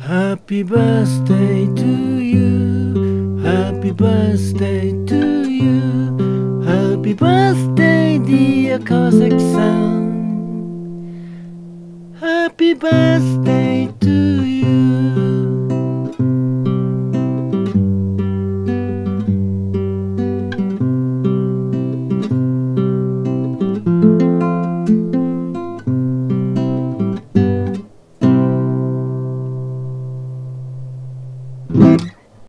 Happy birthday to you. Happy birthday to you. Happy birthday dear 川崎さん Happy birthday